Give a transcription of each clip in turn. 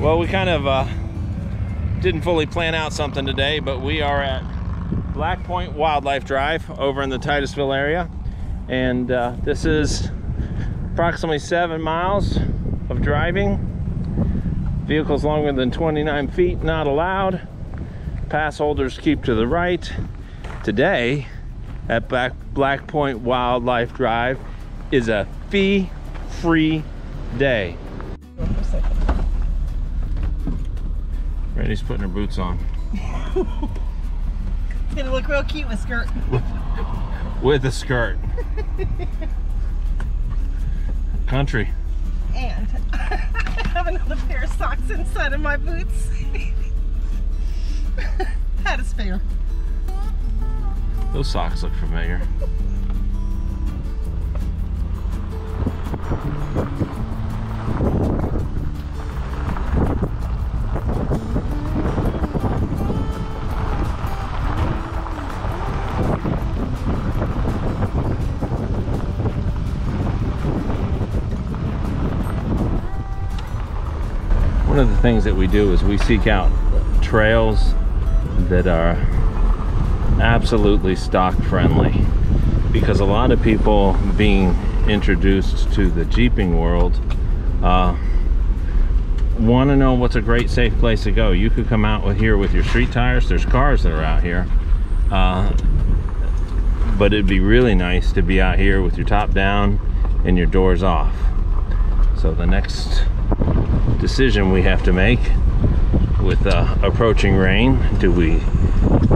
Well, we kind of uh, didn't fully plan out something today, but we are at Black Point Wildlife Drive over in the Titusville area. And uh, this is approximately seven miles of driving. Vehicles longer than 29 feet not allowed. Pass holders keep to the right. Today at Black, Black Point Wildlife Drive is a fee-free day. Randy's putting her boots on. It's gonna look real cute with skirt. With a skirt. Country. And I have another pair of socks inside of my boots. Had a spare. Those socks look familiar. Things that we do is we seek out trails that are absolutely stock friendly because a lot of people being introduced to the jeeping world uh, want to know what's a great safe place to go. You could come out with here with your street tires there's cars that are out here uh, but it'd be really nice to be out here with your top down and your doors off. So the next decision we have to make with uh, approaching rain. Do we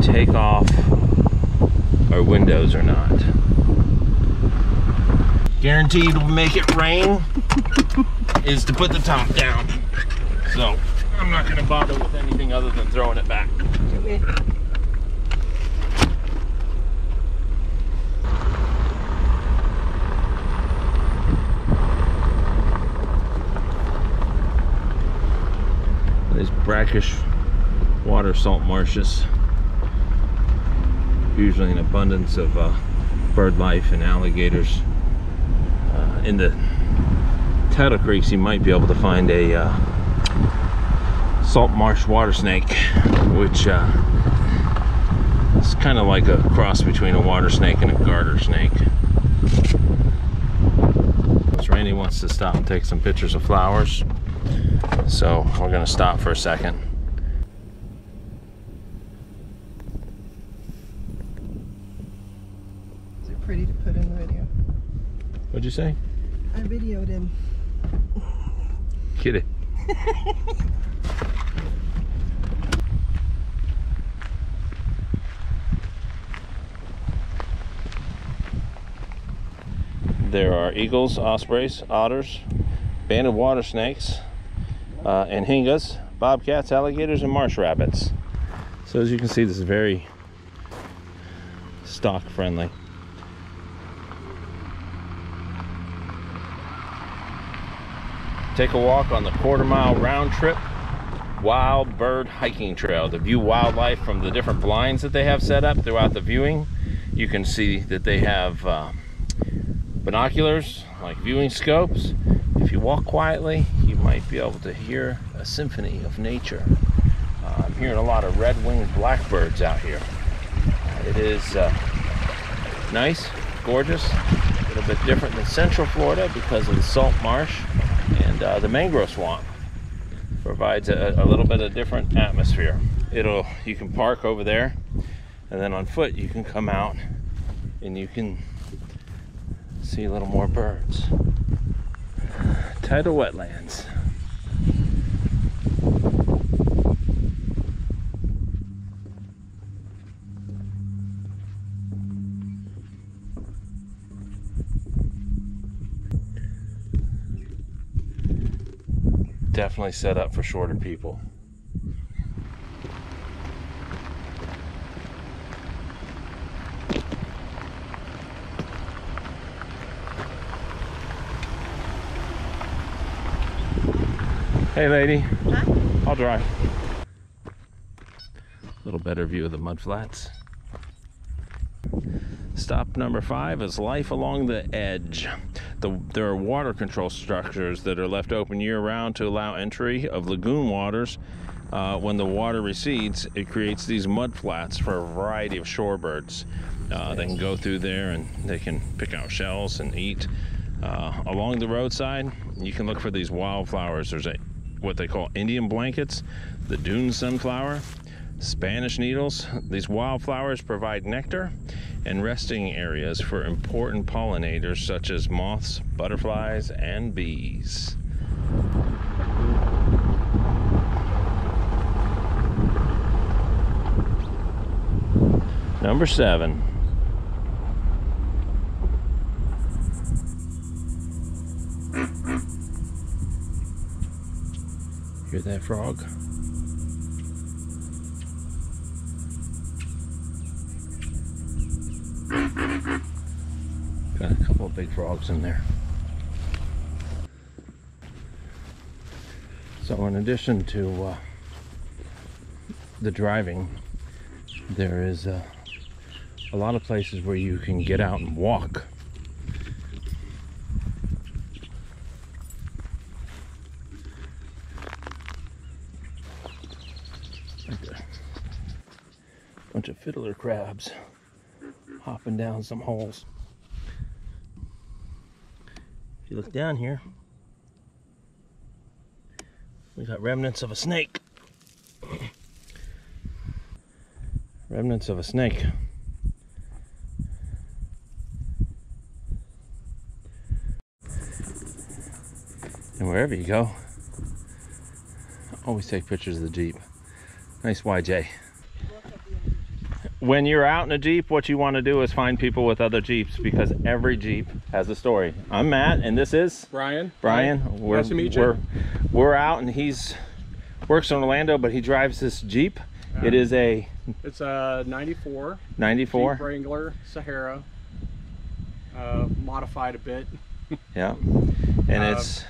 take off our windows or not? Guaranteed will make it rain is to put the top down. So I'm not gonna bother with anything other than throwing it back these brackish water salt marshes usually an abundance of uh, bird life and alligators. Uh, in the tidal creeks you might be able to find a uh, salt marsh water snake which uh, is kind of like a cross between a water snake and a garter snake. Randy wants to stop and take some pictures of flowers so we're gonna stop for a second. Is it pretty to put in the video? What'd you say? I videoed him. Get it. there are eagles, ospreys, otters, banded water snakes, uh, anhingas, bobcats, alligators, and marsh rabbits. So as you can see, this is very stock friendly. Take a walk on the quarter mile round trip wild bird hiking trail to view wildlife from the different blinds that they have set up throughout the viewing. You can see that they have uh, binoculars, like viewing scopes. If you walk quietly, you might be able to hear a symphony of nature. Uh, I'm hearing a lot of red-winged blackbirds out here. It is uh, nice, gorgeous, a little bit different than Central Florida because of the salt marsh and uh, the mangrove swamp provides a, a little bit of different atmosphere. It'll you can park over there, and then on foot you can come out and you can see a little more birds. Tidal wetlands. Definitely set up for shorter people. Hey lady, Huh? I'll drive. A little better view of the mud flats. Stop number five is life along the edge. The, there are water control structures that are left open year round to allow entry of lagoon waters. Uh, when the water recedes, it creates these mud flats for a variety of shorebirds. Uh, they can go through there and they can pick out shells and eat. Uh, along the roadside, you can look for these wildflowers. There's a what they call Indian blankets, the dune sunflower, Spanish needles. These wildflowers provide nectar and resting areas for important pollinators such as moths, butterflies, and bees. Number seven. That frog? Got a couple of big frogs in there. So in addition to uh, the driving, there is uh, a lot of places where you can get out and walk. Like a bunch of fiddler crabs hopping down some holes. If you look down here, we got remnants of a snake. remnants of a snake. And wherever you go, always take pictures of the Jeep. Nice YJ. When you're out in a Jeep, what you want to do is find people with other Jeeps because every Jeep has a story. I'm Matt, and this is Brian. Brian. We're, nice to meet you. We're, we're out, and he's works in Orlando, but he drives this Jeep. It is a It's a 94 94. Jeep Wrangler Sahara, uh, modified a bit. Yeah. And Uh, it's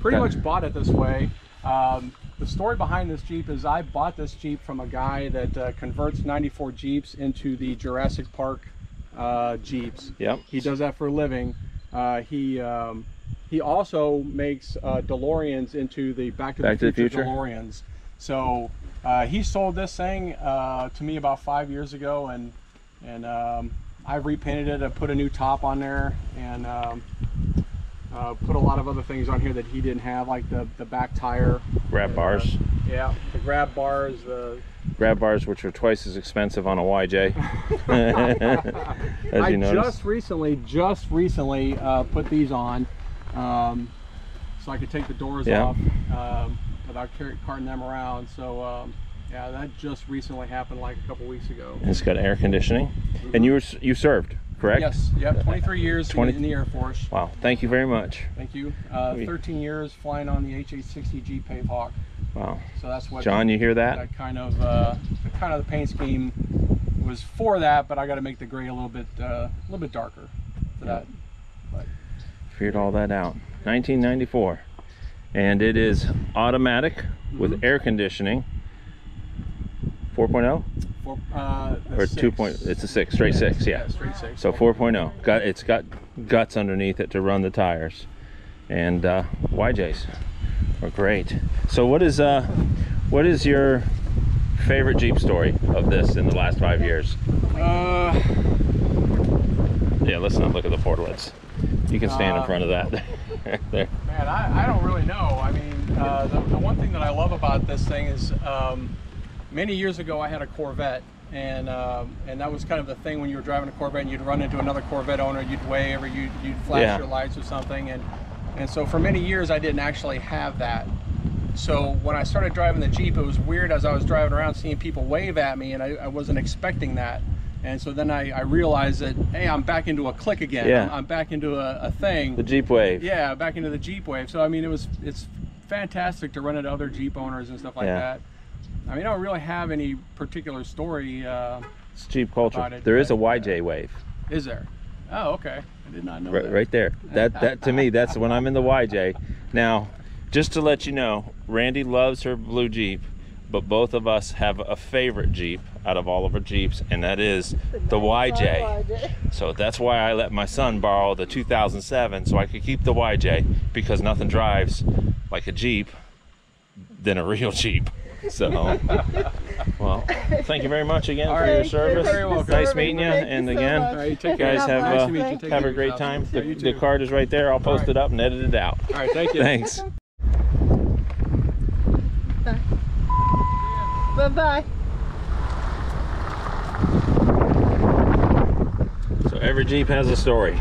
Pretty much bought it this way. Um, the story behind this Jeep is I bought this Jeep from a guy that uh, converts 94 Jeeps into the Jurassic Park uh, Jeeps. yep. He does that for a living. Uh, he um, he also makes uh, DeLoreans into the Back to, Back the, to the Future Future. DeLoreans. So uh, he sold this thing uh, to me about five years ago, and and um, I repainted it. I put a new top on there, and um, uh, put a lot of other things on here that he didn't have, like the the back tire. Grab Uh, bars. Yeah, the grab bars. The Grab bars, which are twice as expensive on a YJ. As I notice. just recently, just recently uh, put these on, um, so I could take the doors Yeah. off um, without carting them around. So um, yeah, that just recently happened like a couple weeks ago. It's got air conditioning. And you were you served, correct? Yes, yep, 23 years 20 in, the Air Force. Wow. Thank you very much. Thank you. Uh, 13 years flying on the HH60G Pave Hawk. Wow. So that's what John, you hear that? that kind of uh, kind of the paint scheme was for that, but I got to make the gray a little bit uh, a little bit darker for Yeah. that. But Figured all that out. 1994. And it is automatic with Mhm. air conditioning. 4.0 uh, or six. 2. Point, it's a 6, straight 6, yeah. straight six. So 4.0. Got it's got guts underneath it to run the tires. And uh, YJs are great. So what is uh what is your favorite Jeep story of this in the last 5 years? Uh, Yeah, let's not look at the portlets. You can stand in Uh, front of that. there. man, I, I don't really know. I mean, uh, the, the one thing that I love about this thing is um, many years ago I had a Corvette. And um, and that was kind of the thing when you were driving a Corvette and you'd run into another Corvette owner, you'd wave or you'd, you'd flash Yeah. your lights or something. And, and so for many years I didn't actually have that. So when I started driving the Jeep, it was weird as I was driving around seeing people wave at me and I, I wasn't expecting that. And so then I, I realized that, hey, I'm back into a clique again. Yeah. I'm, I'm back into a, a thing. The Jeep Wave. Yeah, back into the Jeep wave. So I mean, it was it's fantastic to run into other Jeep owners and stuff like Yeah. that. I mean, I don't really have any particular story. Uh, It's Jeep culture. It, There is a but, YJ Wave. is there? Oh, okay. I did not know right, that. right there. That that to me, that's when I'm in the YJ. Now, just to let you know, Randy loves her blue Jeep. but both of us have a favorite Jeep out of all of our Jeeps, and that is the YJ. So that's why I let my son borrow the 2007 so I could keep the YJ because nothing drives like a Jeep than a real Jeep. So, well, thank you very much again for your service. You're very welcome. Nice meeting you. Thank you And so again, much. All right, you take you care. guys have Nice uh, to meet have a great time. The, you the card is right there. I'll post right. it up and edit it out. All right, thank you. Thanks. Bye bye. So every Jeep has a story.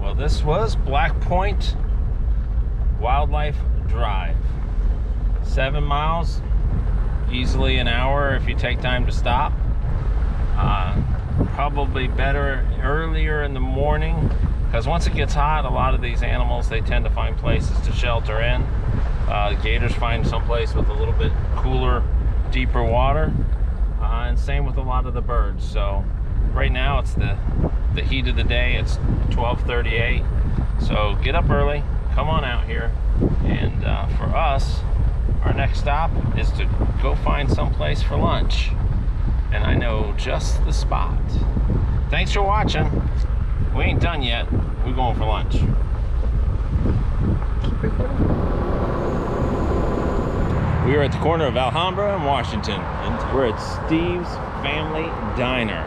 Well, this was Black Point Wildlife Drive. Seven miles, easily an hour if you take time to stop. Uh, probably better earlier in the morning because once it gets hot, a lot of these animals they tend to find places to shelter in. Uh, gators find someplace with a little bit cooler, deeper water, uh, and same with a lot of the birds. So right now it's the the heat of the day. It's 12:38. So get up early, come on out here, and uh, for us, our next stop is to go find someplace for lunch. And I know just the spot. Thanks for watching. We ain't done yet. We're going for lunch. We are at the corner of Alhambra and Washington, and we're at Steve's Family Diner,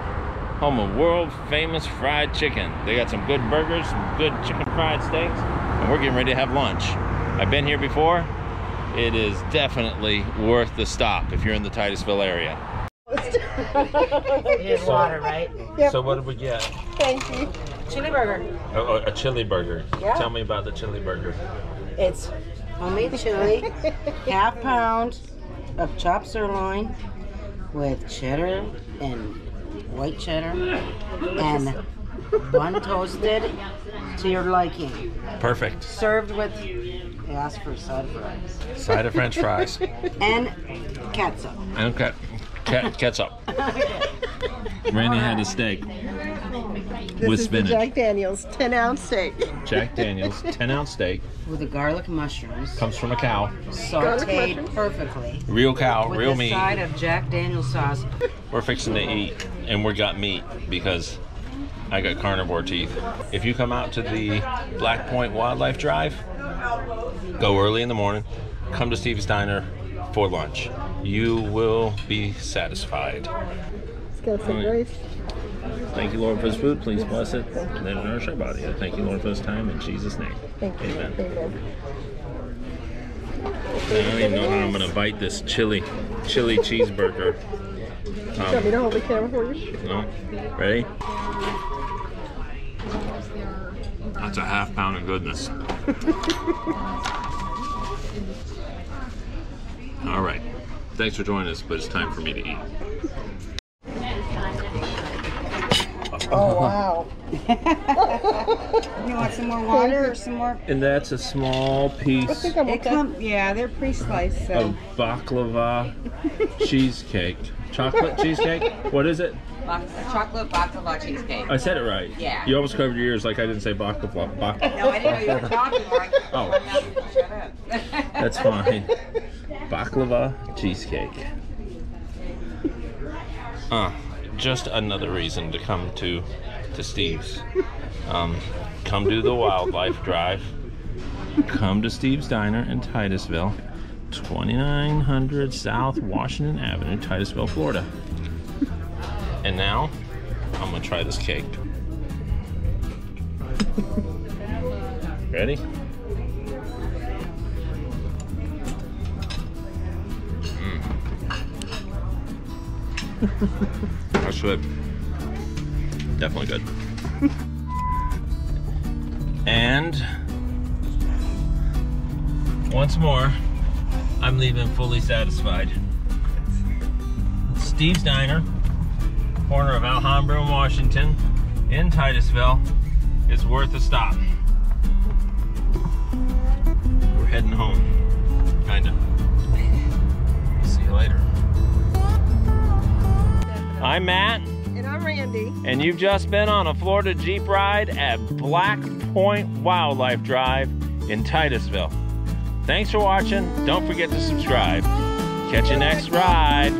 home of world famous fried chicken. They got some good burgers, some good chicken fried steaks, and we're getting ready to have lunch. I've been here before. It is definitely worth the stop if you're in the Titusville area. It is water, right? Yep. So what did we get? Thank you. Chili burger. Oh, oh, a chili burger. Yeah. Tell me about the chili burger. It's homemade chili, half pound of chopped sirloin with cheddar and white cheddar and bun toasted to your liking. Perfect. Served with, ask for side fries Side of French fries. and ketchup. And cat, cat, ketchup. Randy had a steak This with is spinach. the Jack Daniels 10 ounce steak. Jack Daniels, 10 ounce steak, With the garlic mushrooms, comes from a cow. sauteed perfectly. Real cow, With real a meat. side of Jack Daniel's sauce. We're fixing to eat, and we got meat because I got carnivore teeth. If you come out to the Black Point Wildlife Drive, go early in the morning, come to Steve's Diner for lunch. You will be satisfied. It's got some grace. Thank you, Lord, for this food. Please bless it. Let it nourish our body. I thank you, Lord, for this time. In Jesus' name. Thank you. Amen. Amen. I don't even know how I'm going to bite this chili, chili cheeseburger. You want me to hold the camera for you? No? Ready? That's a half pound of goodness. All right. Thanks for joining us, but it's time for me to eat. Oh, wow. You want some more water or some more? And that's a small I piece think I'm It okay. come, yeah, they're pre-sliced, so. of baklava cheesecake. Chocolate cheesecake? What is it? Bak- chocolate baklava cheesecake. I said it right. Yeah. You almost covered your ears like I didn't say baklava. baklava. No, I didn't know you were talking. Like, Oh. I'm not gonna shut up. That's fine. Baklava cheesecake. Uh, just another reason to come to to Steve's. Um, come do the wildlife drive. Come to Steve's Diner in Titusville, 2900 South Washington Avenue, Titusville, Florida. And now, I'm gonna try this cake. Ready? Definitely good. and once more, I'm leaving fully satisfied. Steve's Diner, corner of Alhambra and Washington, in Titusville, is worth a stop. We're heading home. Kinda. See you later. I'm Matt, And I'm Randy. and you've just been on a Florida Jeep ride at Black Point Wildlife Drive in Titusville. Thanks for watching. Don't forget to subscribe. Catch you next ride.